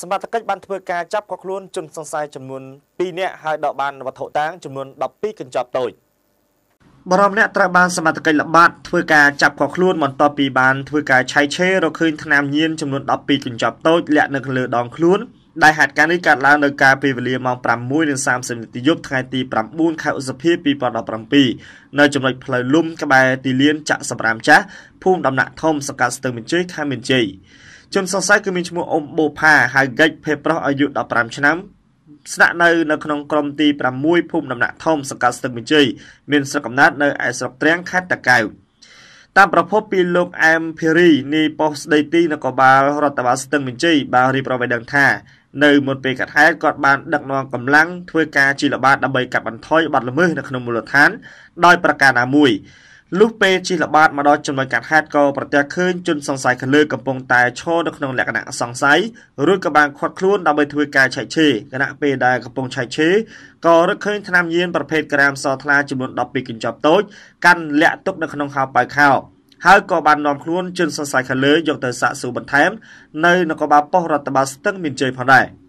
សមត្ថកិច្ចបានធ្វើការចាប់ឃាត់ខ្លួនជនសង្ស័យចំនួន2នាក់ហើយដកបានវត្ថុតាងចំនួន12កញ្ចប់តូចបរមអ្នកត្រូវបានសមត្ថកិច្ចល្បាតធ្វើការចាប់ឃាត់ខ្លួនបន្ទាប់ពីបានធ្វើការឆៃឆេររកឃើញថ្នាំញៀនចំនួន12កញ្ចប់តូចលាក់នៅលើដងខ្លួនដែលហេតុការណ៍នេះកើតឡើងនៅកាលពីវេលាម៉ោង6:30នាទីយប់ថ្ងៃទី9ខែឧសភា2017នៅចំណុចផ្លូវលំក្បែរទីលានចាក់សម្រាមចាស់ភូមិដំណាក់ធំសង្កាត់ស្ទឹងមានជ័យខេត្តមានជ័យ ជនសង្ស័យគឺមានឈ្មោះអ៊ំបូផាហៅហ្កិចភេទប្រុសអាយុ15ឆ្នាំស្នាក់នៅនៅក្នុងក្រុមទី6ភូមិដំណាក់ធំសង្កាត់ស្ទឹងមានជ័យមានស្រុកកំណើតនៅឯស្រុកត្រាំងខេត្តតាកែវតាមប្រភពពីលោកអែមភេរីនៃប៉ុស្តិ៍ស្ដីទីនគរបាលរដ្ឋបាលស្ទឹងមានជ័យបានរៀបរាប់ឲ្យដឹងថានៅមុនពេលកាត់ហេតុគាត់បានដឹកនាំកម្លាំងធ្វើការជីល្បាតដើម្បីកាត់បន្ថយបទល្មើសនៅក្នុងមូលដ្ឋានដោយប្រការណាមួយ លុះពេលជិះល្បាតមកដល់ចំណុចកាត់ហេតុក៏ប្រទះឃើញជនសង្ស័យខាងលើកំពុងតែឈរនៅក្នុងលក្ខណៈសង្ស័យរួចក៏បានខាត់ខ្លួនដើម្បីធ្វើការឆែកឆេរគណៈពេលដែលកំពុងឆែកឆេរក៏រកឃើញថ្នាំញៀនប្រភេទក្រាមសថ្លាចំនួន12កញ្ចប់តូចកាន់លាក់ទុកនៅក្នុងហោប៉ៅខោហើយក៏បាននាំខ្លួនជនសង្ស័យខាងលើយកទៅសាកសួរបន្ថែមនៅនគរបាលប៉ុស្តិ៍រដ្ឋបាលស្ទឹងមានជ័យផងដែរ។